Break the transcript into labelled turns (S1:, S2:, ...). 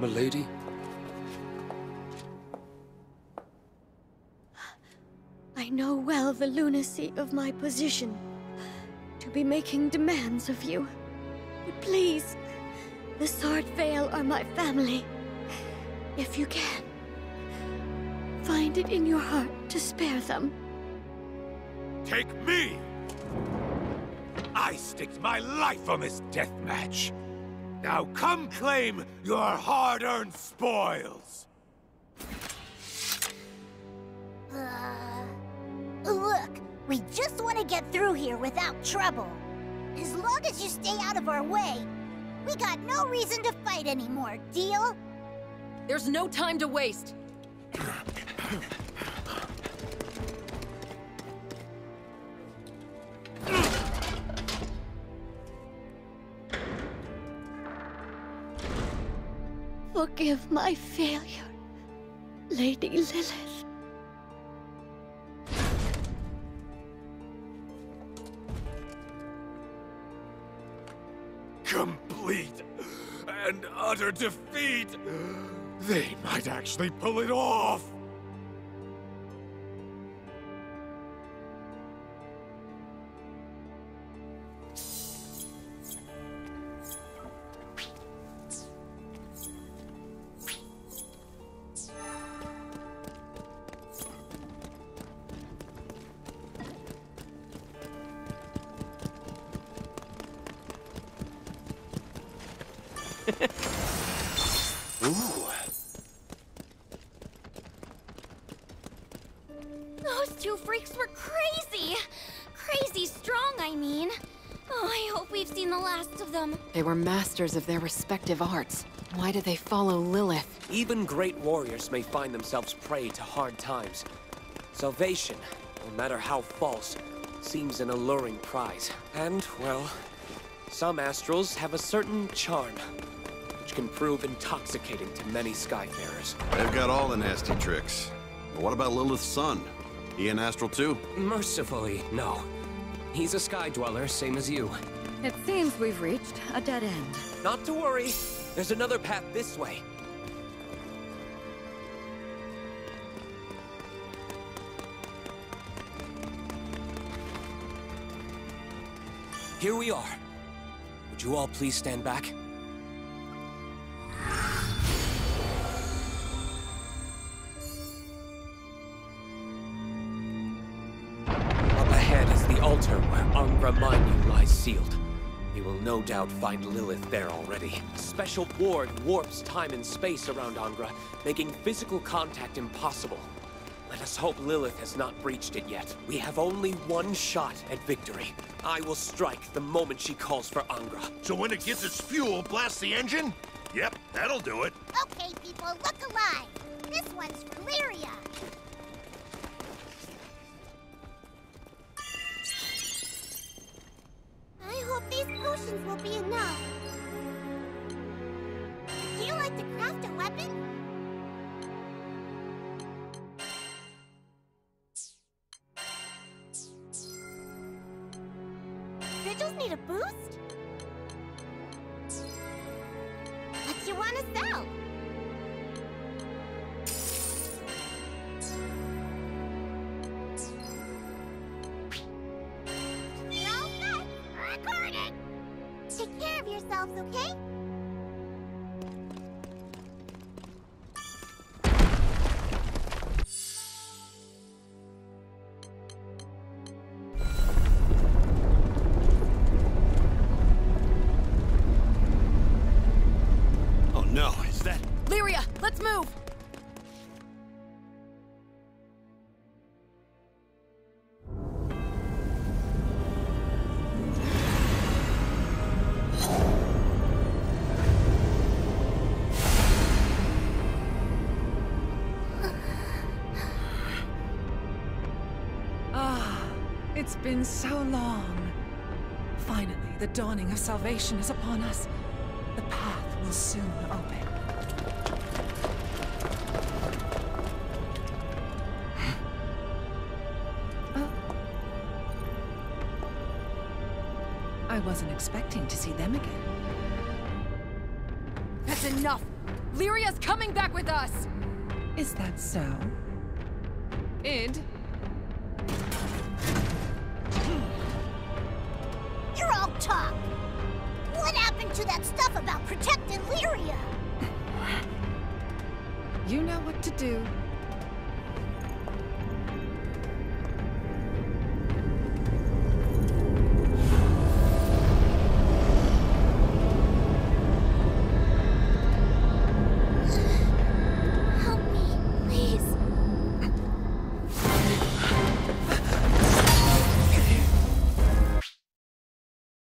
S1: Milady?
S2: I know well the lunacy of my position. To be making demands of you. But please, the Sword Vale are my family. If you can, find it in your heart to spare them.
S3: Take me! I staked my life on this death match. Now come claim your hard-earned spoils!
S4: Uh, look, we just want to get through here without trouble. As long as you stay out of our way, we got no reason to fight anymore, deal?
S5: There's no time to waste.
S2: Forgive my failure, Lady Lilith.
S3: Complete and utter defeat! They might actually pull it off!
S1: Ooh.
S6: Those two freaks were crazy! Crazy strong, I mean. Oh, I hope we've seen the last of them.
S5: They were masters of their respective arts. Why did they follow Lilith?
S1: Even great warriors may find themselves prey to hard times. Salvation, no matter how false, seems an alluring prize. And, well, some astrals have a certain charm, which can prove intoxicating to many Skyfarers.
S7: They've got all the nasty tricks. But what about Lilith's son? He an astral too?
S1: Mercifully, no. He's a Sky Dweller, same as you.
S8: It seems we've reached a dead end.
S1: Not to worry. There's another path this way. Here we are. Would you all please stand back? Altar where Angra Mainyu lies sealed. We will no doubt find Lilith there already. Special ward warps time and space around Angra, making physical contact impossible. Let us hope Lilith has not breached it yet. We have only one shot at victory. I will strike the moment she calls for Angra.
S3: So when it gets its fuel, blast the engine? Yep, that'll do it.
S4: Okay, people, look alive. This one's for Lyria. Sigils need a boost? What do you want to sell? You're. Recorded. Take care of yourselves, okay?
S7: No, is that...
S5: Lyria, let's move!
S8: Ah, it's been so long. Finally, the dawning of salvation is upon us. The path will soon open. Oh. I wasn't expecting to see them again.
S5: That's enough! Lyria's coming back with us!
S8: Is that so? Id?
S4: You're all talk. To that stuff about protecting Lyria?
S8: You know what to do.